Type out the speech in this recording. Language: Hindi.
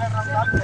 रमज़ान